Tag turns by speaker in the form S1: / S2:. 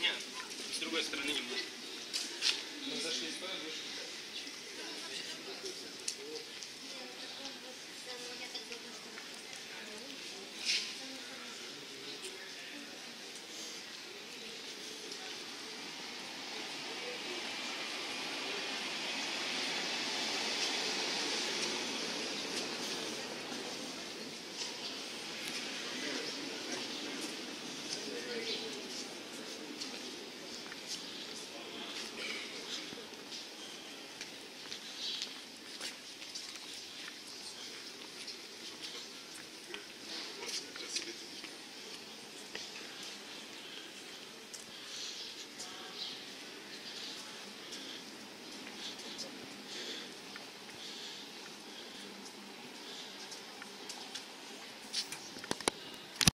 S1: Нет, с другой стороны не может.